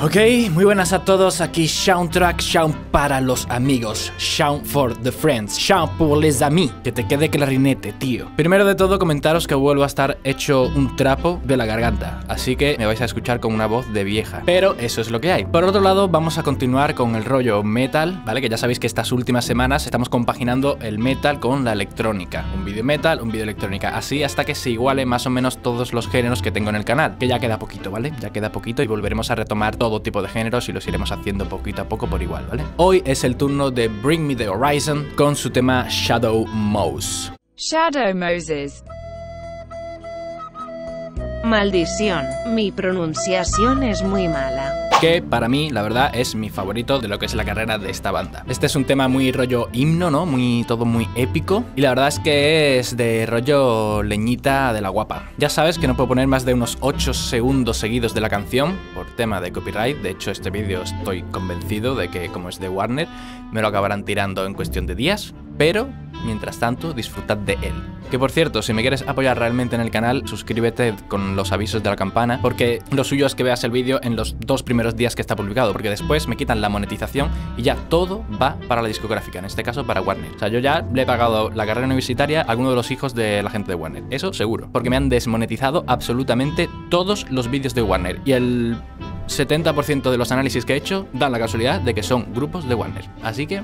Ok, muy buenas a todos, aquí Soundtrack, Sound para los amigos, Sound for the friends, Sound pour les amis, que te quede clarinete, tío. Primero de todo comentaros que vuelvo a estar hecho un trapo de la garganta, así que me vais a escuchar con una voz de vieja, pero eso es lo que hay. Por otro lado, vamos a continuar con el rollo metal, ¿vale? Que ya sabéis que estas últimas semanas estamos compaginando el metal con la electrónica, un vídeo metal, un vídeo electrónica, así hasta que se iguale más o menos todos los géneros que tengo en el canal, que ya queda poquito, ¿vale? Ya queda poquito y volveremos a retomar todo todo tipo de géneros y los iremos haciendo poquito a poco por igual, ¿vale? Hoy es el turno de Bring Me the Horizon con su tema Shadow Mose. Shadow Moses. Maldición, mi pronunciación es muy mala que para mí, la verdad, es mi favorito de lo que es la carrera de esta banda. Este es un tema muy rollo himno, ¿no? Muy todo muy épico. Y la verdad es que es de rollo leñita de la guapa. Ya sabes que no puedo poner más de unos 8 segundos seguidos de la canción por tema de copyright. De hecho, este vídeo estoy convencido de que, como es de Warner, me lo acabarán tirando en cuestión de días. Pero Mientras tanto, disfrutad de él. Que por cierto, si me quieres apoyar realmente en el canal, suscríbete con los avisos de la campana, porque lo suyo es que veas el vídeo en los dos primeros días que está publicado, porque después me quitan la monetización y ya todo va para la discográfica, en este caso para Warner. O sea, yo ya le he pagado la carrera universitaria a alguno de los hijos de la gente de Warner. Eso seguro, porque me han desmonetizado absolutamente todos los vídeos de Warner. Y el 70% de los análisis que he hecho dan la casualidad de que son grupos de Warner. Así que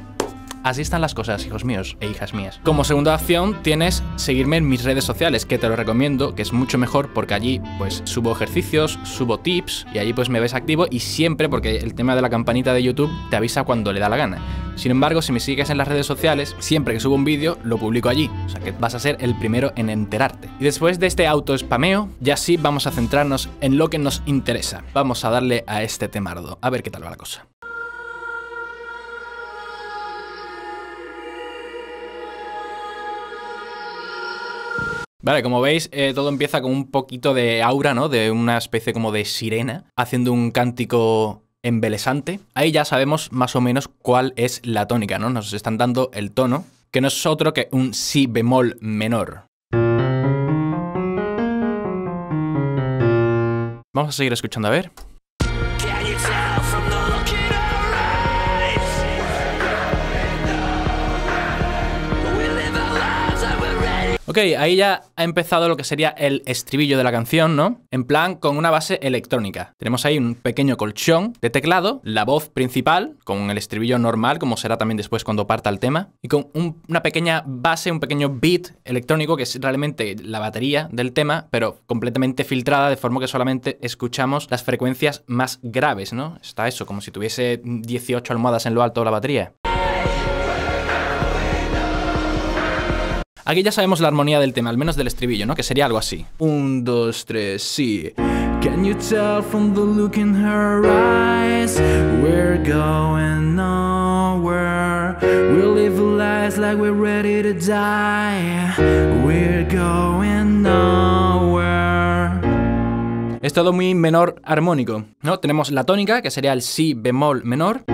Así están las cosas, hijos míos e hijas mías. Como segunda opción tienes seguirme en mis redes sociales, que te lo recomiendo, que es mucho mejor porque allí pues subo ejercicios, subo tips y allí pues me ves activo y siempre, porque el tema de la campanita de YouTube te avisa cuando le da la gana. Sin embargo, si me sigues en las redes sociales, siempre que subo un vídeo lo publico allí, o sea que vas a ser el primero en enterarte. Y después de este auto spameo, ya sí vamos a centrarnos en lo que nos interesa. Vamos a darle a este temardo, a ver qué tal va la cosa. Vale, como veis, eh, todo empieza con un poquito de aura, ¿no? De una especie como de sirena, haciendo un cántico embelesante. Ahí ya sabemos más o menos cuál es la tónica, ¿no? Nos están dando el tono, que no es otro que un si bemol menor. Vamos a seguir escuchando a ver. Ok, ahí ya ha empezado lo que sería el estribillo de la canción, ¿no? En plan con una base electrónica. Tenemos ahí un pequeño colchón de teclado, la voz principal, con el estribillo normal, como será también después cuando parta el tema, y con una pequeña base, un pequeño beat electrónico que es realmente la batería del tema, pero completamente filtrada de forma que solamente escuchamos las frecuencias más graves, ¿no? Está eso, como si tuviese 18 almohadas en lo alto de la batería. Aquí ya sabemos la armonía del tema, al menos del estribillo, ¿no? Que sería algo así. Un, dos, tres, sí. Can you tell from the look in her eyes We're going nowhere We'll live lives like we're ready to die We're going nowhere Es todo muy menor armónico, ¿no? Tenemos la tónica, que sería el si bemol menor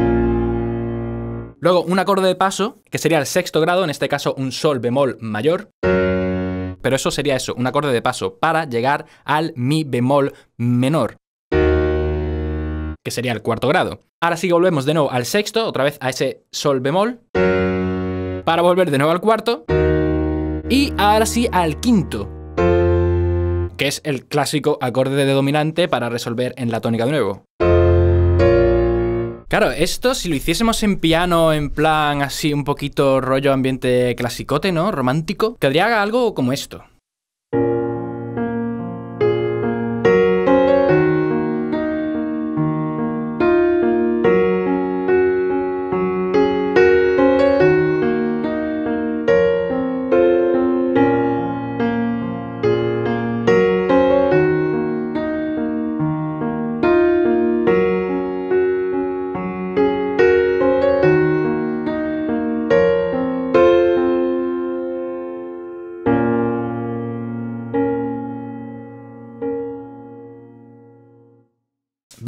Luego un acorde de paso, que sería el sexto grado, en este caso un sol bemol mayor. Pero eso sería eso, un acorde de paso para llegar al mi bemol menor, que sería el cuarto grado. Ahora sí volvemos de nuevo al sexto, otra vez a ese sol bemol, para volver de nuevo al cuarto. Y ahora sí al quinto, que es el clásico acorde de dominante para resolver en la tónica de nuevo. Claro, esto si lo hiciésemos en piano, en plan así un poquito rollo ambiente clasicote, ¿no? Romántico, quedaría algo como esto.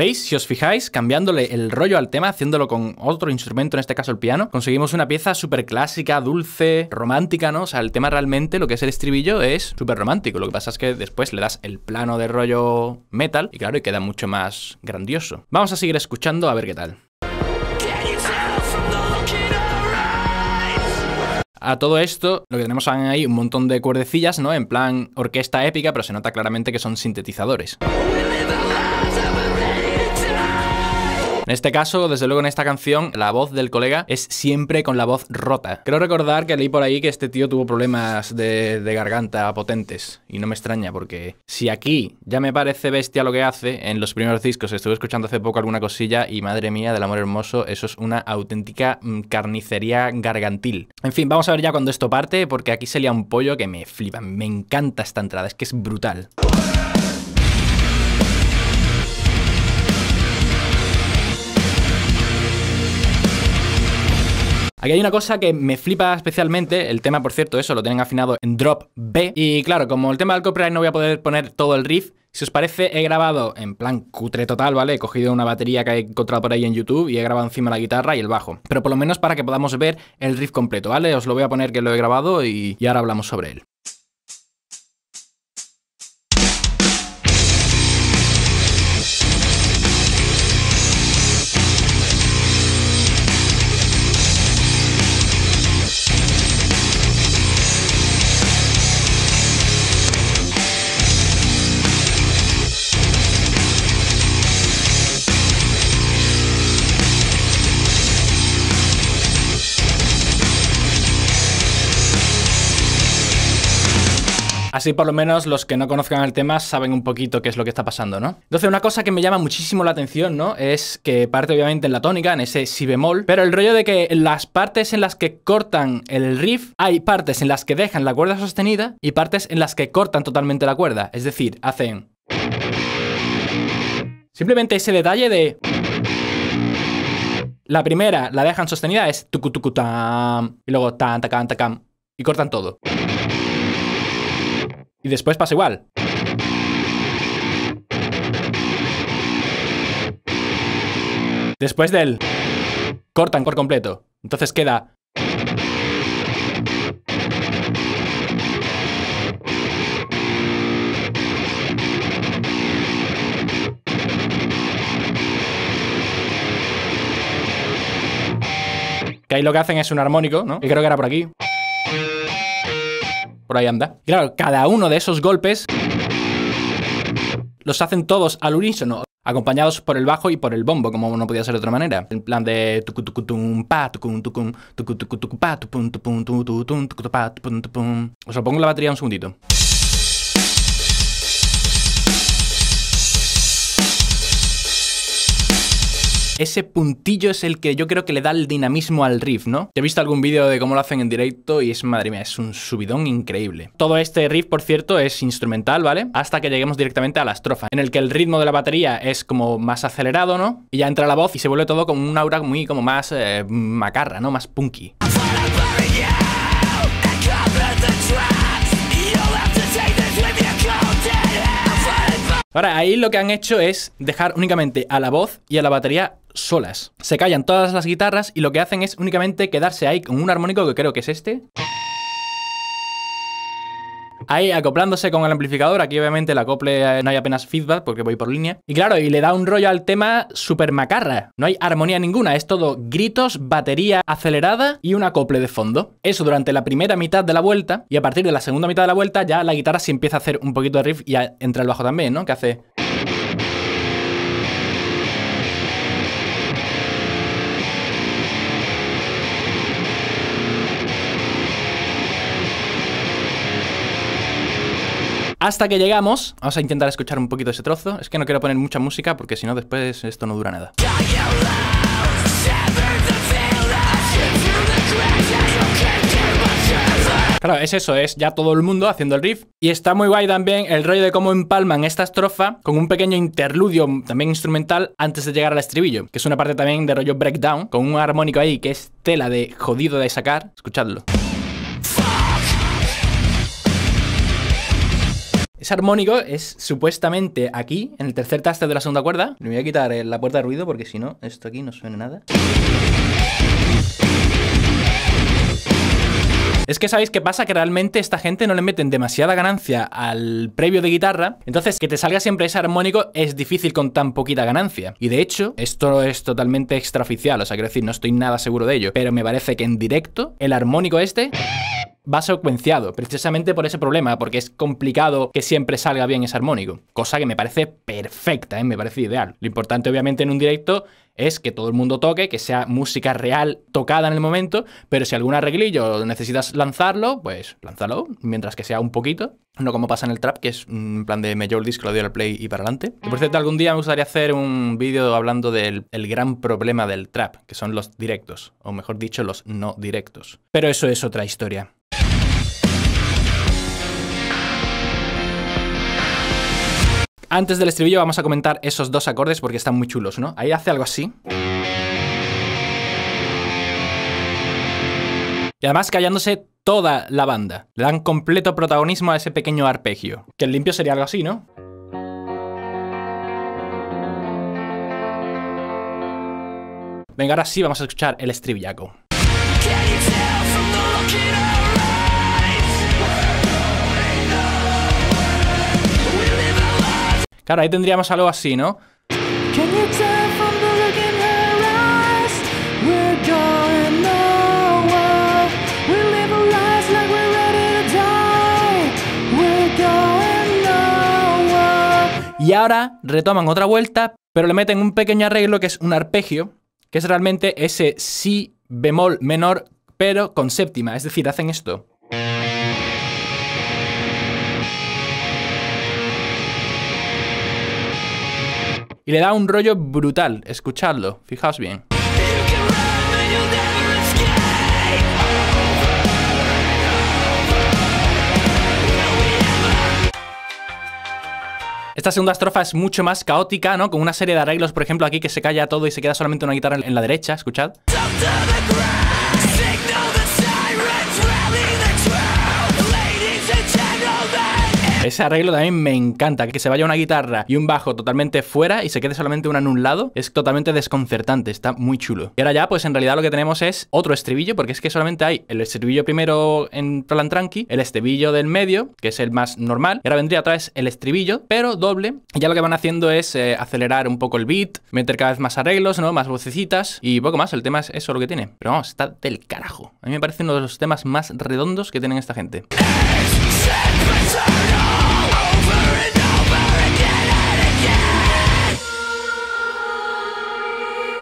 ¿Veis? Si os fijáis, cambiándole el rollo al tema, haciéndolo con otro instrumento, en este caso el piano, conseguimos una pieza súper clásica, dulce, romántica, ¿no? O sea, el tema realmente, lo que es el estribillo, es súper romántico. Lo que pasa es que después le das el plano de rollo metal y claro, y queda mucho más grandioso. Vamos a seguir escuchando a ver qué tal. A todo esto, lo que tenemos ahí un montón de cuerdecillas, ¿no? En plan orquesta épica, pero se nota claramente que son sintetizadores. En este caso, desde luego en esta canción, la voz del colega es siempre con la voz rota. Creo recordar que leí por ahí que este tío tuvo problemas de, garganta potentes. Y no me extraña, porque si aquí ya me parece bestia lo que hace, en los primeros discos estuve escuchando hace poco alguna cosilla y madre mía del amor hermoso, eso es una auténtica mm, carnicería gargantil. En fin, vamos a ver ya cuando esto parte, porque aquí se lía un pollo que me flipa. Me encanta esta entrada, es que es brutal. Aquí hay una cosa que me flipa especialmente, el tema por cierto, eso lo tienen afinado en drop B. Y claro, como el tema del copyright no voy a poder poner todo el riff, si os parece, he grabado en plan cutre total, ¿vale? He cogido una batería que he encontrado por ahí en YouTube y he grabado encima la guitarra y el bajo. Pero por lo menos para que podamos ver el riff completo, ¿vale? Os lo voy a poner que lo he grabado y, y ahora hablamos sobre él. Así por lo menos los que no conozcan el tema saben un poquito qué es lo que está pasando, ¿no? Entonces una cosa que me llama muchísimo la atención, ¿no? Es que parte obviamente en la tónica, en ese si bemol, pero el rollo de que las partes en las que cortan el riff, hay partes en las que dejan la cuerda sostenida y partes en las que cortan totalmente la cuerda. Es decir, hacen... Simplemente ese detalle de... La primera la dejan sostenida es tucu tucu tam y luego tan tacan tacam y cortan todo. Y después pasa igual. Después del... Cortan por completo. Entonces queda... Que ahí lo que hacen es un armónico, ¿no? Y creo que era por aquí por ahí anda. claro, cada uno de esos golpes los hacen todos al unísono, acompañados por el bajo y por el bombo, como no podía ser de otra manera. En plan de Os lo pongo la batería un segundito. Ese puntillo es el que yo creo que le da el dinamismo al riff, ¿no? He visto algún vídeo de cómo lo hacen en directo y es, madre mía, es un subidón increíble. Todo este riff, por cierto, es instrumental, ¿vale? Hasta que lleguemos directamente a la estrofa, en el que el ritmo de la batería es como más acelerado, ¿no? Y ya entra la voz y se vuelve todo como un aura muy como más eh, macarra, ¿no? Más punky. Ahora, ahí lo que han hecho es dejar únicamente a la voz y a la batería solas. Se callan todas las guitarras y lo que hacen es únicamente quedarse ahí con un armónico que creo que es este ahí acoplándose con el amplificador. Aquí obviamente el acople eh, no hay apenas feedback porque voy por línea. Y claro, y le da un rollo al tema super macarra. No hay armonía ninguna, es todo gritos, batería acelerada y un acople de fondo. Eso durante la primera mitad de la vuelta y a partir de la segunda mitad de la vuelta ya la guitarra sí empieza a hacer un poquito de riff y entra el bajo también, ¿no? Que hace... Hasta que llegamos, vamos a intentar escuchar un poquito ese trozo. Es que no quiero poner mucha música porque si no después esto no dura nada. Claro, es eso, es ya todo el mundo haciendo el riff. Y está muy guay también el rollo de cómo empalman esta estrofa con un pequeño interludio también instrumental antes de llegar al estribillo, que es una parte también de rollo breakdown, con un armónico ahí que es tela de jodido de sacar. Escuchadlo. Ese armónico es supuestamente aquí, en el tercer taste de la segunda cuerda. Me voy a quitar eh, la puerta de ruido porque si no, esto aquí no suena nada. Es que sabéis qué pasa, que realmente esta gente no le meten demasiada ganancia al previo de guitarra, entonces que te salga siempre ese armónico es difícil con tan poquita ganancia. Y de hecho, esto es totalmente extraoficial, o sea, quiero decir, no estoy nada seguro de ello, pero me parece que en directo el armónico este va secuenciado, precisamente por ese problema, porque es complicado que siempre salga bien ese armónico, cosa que me parece perfecta, ¿eh? me parece ideal. Lo importante obviamente en un directo es que todo el mundo toque, que sea música real tocada en el momento, pero si algún arreglillo necesitas lanzarlo, pues lánzalo, mientras que sea un poquito, no como pasa en el trap, que es un plan de major disc, lo dio al play y para adelante. Y por cierto, algún día me gustaría hacer un vídeo hablando del el gran problema del trap, que son los directos, o mejor dicho, los no directos. Pero eso es otra historia. Antes del estribillo vamos a comentar esos dos acordes porque están muy chulos, ¿no? Ahí hace algo así. Y además callándose toda la banda. Le dan completo protagonismo a ese pequeño arpegio. Que el limpio sería algo así, ¿no? Venga, ahora sí vamos a escuchar el estribillaco. Claro, ahí tendríamos algo así, ¿no? Y ahora retoman otra vuelta, pero le meten un pequeño arreglo que es un arpegio, que es realmente ese si bemol menor, pero con séptima. Es decir, hacen esto. Y le da un rollo brutal, escuchadlo, fijaos bien. Esta segunda estrofa es mucho más caótica, ¿no? Con una serie de arreglos, por ejemplo, aquí que se calla todo y se queda solamente una guitarra en la derecha, escuchad. Ese arreglo también me encanta, que se vaya una guitarra y un bajo totalmente fuera y se quede solamente una en un lado, es totalmente desconcertante, está muy chulo. Y ahora ya, pues en realidad lo que tenemos es otro estribillo, porque es que solamente hay el estribillo primero en plan tranqui, el estribillo del medio, que es el más normal, y ahora vendría otra vez el estribillo, pero doble, y ya lo que van haciendo es eh, acelerar un poco el beat, meter cada vez más arreglos, ¿no? Más vocecitas y poco más, el tema es eso lo que tiene. Pero vamos, está del carajo. A mí me parece uno de los temas más redondos que tienen esta gente.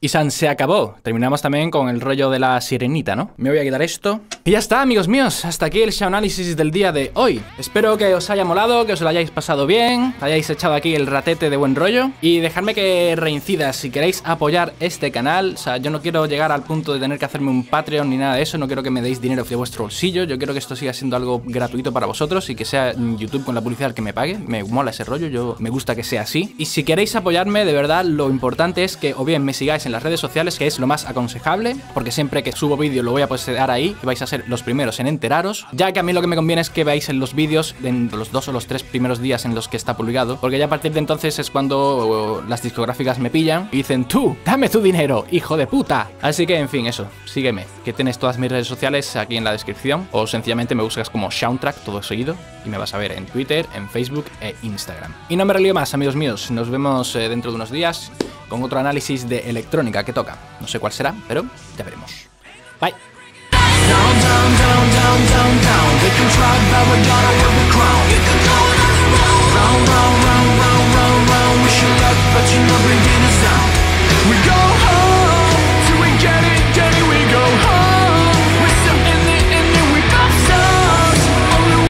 Y San se acabó. Terminamos también con el rollo de la sirenita, ¿no? Me voy a quitar esto. Y ya está, amigos míos. Hasta aquí el análisis del día de hoy. Espero que os haya molado, que os lo hayáis pasado bien, hayáis echado aquí el ratete de buen rollo. Y dejadme que reincidas si queréis apoyar este canal. O sea, yo no quiero llegar al punto de tener que hacerme un Patreon ni nada de eso. No quiero que me deis dinero de vuestro bolsillo. Yo quiero que esto siga siendo algo gratuito para vosotros y que sea YouTube con la publicidad que me pague. Me mola ese rollo, yo me gusta que sea así. Y si queréis apoyarme, de verdad, lo importante es que o bien me sigáis en en las redes sociales, que es lo más aconsejable, porque siempre que subo vídeo lo voy a postear ahí y vais a ser los primeros en enteraros, ya que a mí lo que me conviene es que veáis en los vídeos en los dos o los tres primeros días en los que está publicado, porque ya a partir de entonces es cuando las discográficas me pillan y dicen, tú, dame tu dinero, hijo de puta. Así que, en fin, eso, sígueme, que tienes todas mis redes sociales aquí en la descripción, o sencillamente me buscas como Soundtrack, todo seguido, y me vas a ver en Twitter, en Facebook e Instagram. Y no me relío más, amigos míos, nos vemos eh, dentro de unos días con otro análisis de electrónica que toca. No sé cuál será, pero ya veremos. Bye. Down, down, down, down, down, down. They can try but we gotta have the crown. You can go another round Round, round, round, round, round, round We should luck, but you're not bringing us down. We go